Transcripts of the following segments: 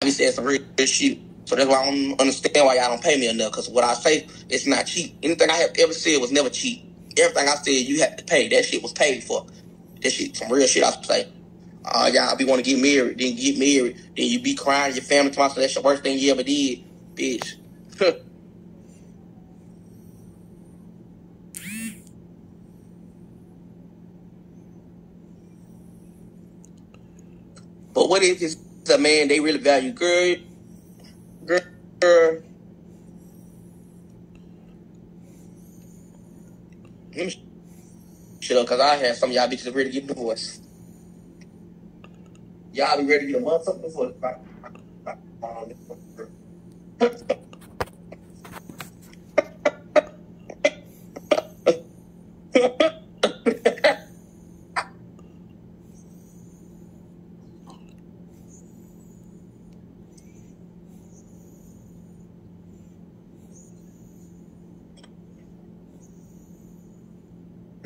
be saying some real shit. So that's why I don't understand why y'all don't pay me enough. Because what I say, it's not cheap. Anything I have ever said was never cheap. Everything I said, you had to pay. That shit was paid for. That shit, some real shit I say. Uh, y'all be want to get married, then get married, then you be crying your family to myself. That's the worst thing you ever did, bitch. but what if it's a man they really value? Girl, girl, girl. Shut up, cause I had some of y'all bitches ready to get divorced. Y'all be ready to get a motherfucking divorce.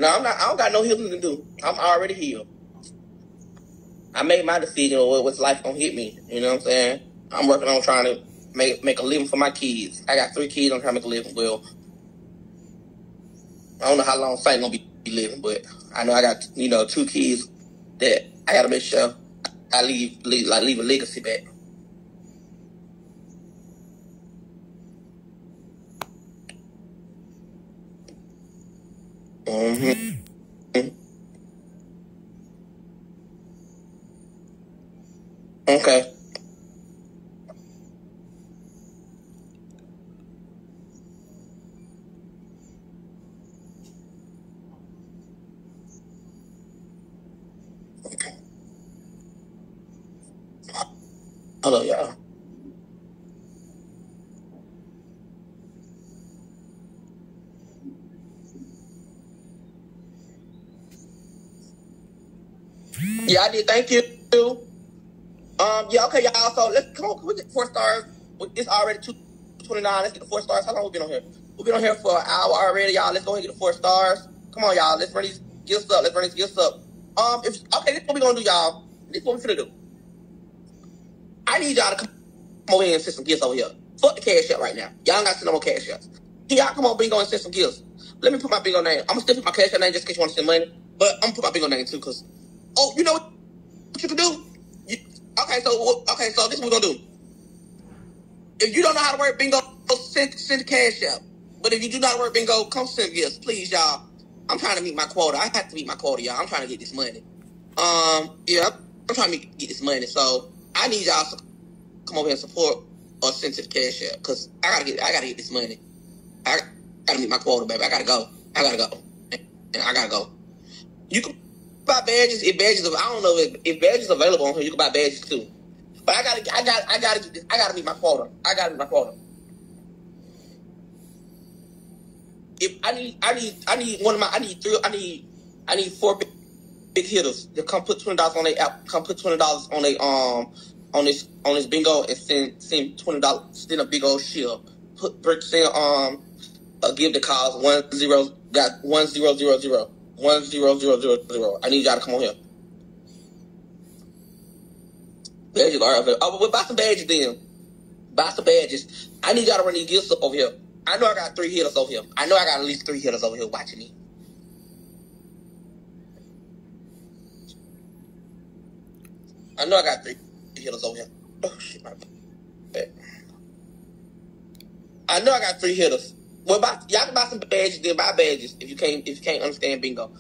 No, I'm not. I don't got no healing to do. I'm already healed. I made my decision on what's life gonna hit me. You know what I'm saying? I'm working on trying to make make a living for my kids. I got three kids. I'm trying to make a living. Well, I don't know how long Saint gonna be living, but I know I got you know two kids that I gotta make sure I leave leave like leave a legacy back. Mm-hmm. Okay. Hello, y'all. Yeah, I did. Thank you. Um, yeah, okay, y'all. So let's come on. We get four stars. It's already two twenty nine. Let's get the four stars. How long we been on here? We've been on here for an hour already, y'all. Let's go ahead and get the four stars. Come on, y'all. Let's run these gifts up. Let's run these gifts up. Um, if okay, this is what we gonna do, y'all. This is what we finna do. I need y'all to come over here and send some gifts over here. Fuck the cash out right now. Y'all ain't got to send no more cash outs. Can y'all come on bingo and send some gifts? Let me put my bingo name. I'm gonna still put my cash out name just in case you want to send money. But I'm gonna put my bingo name too, cause oh, you know what you can do? You, okay, so okay, so this is what we're gonna do. If you don't know how to work bingo, send send cash out. But if you do not work bingo, come send gifts, please, y'all. I'm trying to meet my quota. I have to meet my quota, y'all. I'm trying to get this money. Um, yeah, I'm trying to get this money. So I need y'all to come over here and support or send to the cash out, cause I gotta get I gotta get this money. I gotta meet my quota, baby. I gotta go. I gotta go. And I gotta go. You can buy badges if badges. I don't know if, if badges available on here. You can buy badges too. But I gotta, I got, I gotta. I gotta meet my quota. I gotta meet my quota. If I need, I need, I need one of my, I need three, I need, I need four big, big hitters to come put twenty dollars on their app. Come put twenty dollars on their um on this on this bingo and send send twenty dollars. Send a big old shield. Put send um a give the cause one zero got one zero zero zero one zero zero zero zero. I need y'all to come on here. Badges are available. Oh, well, buy some badges then. Buy some badges. I need y'all to run these gifts up over here. I know I got three hitters over here. I know I got at least three hitters over here watching me. I know I got three hitters over here. Oh shit, my bad. I know I got three hitters. Well, buy, y'all can buy some badges, then buy badges if you can't if you can't understand bingo.